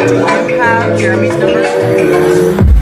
You have Jeremy's number.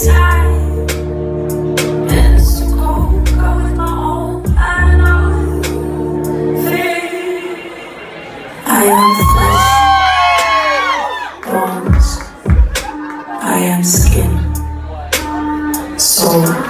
I am flesh, I am skin, soul.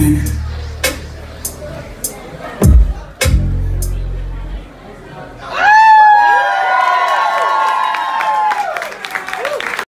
Amen.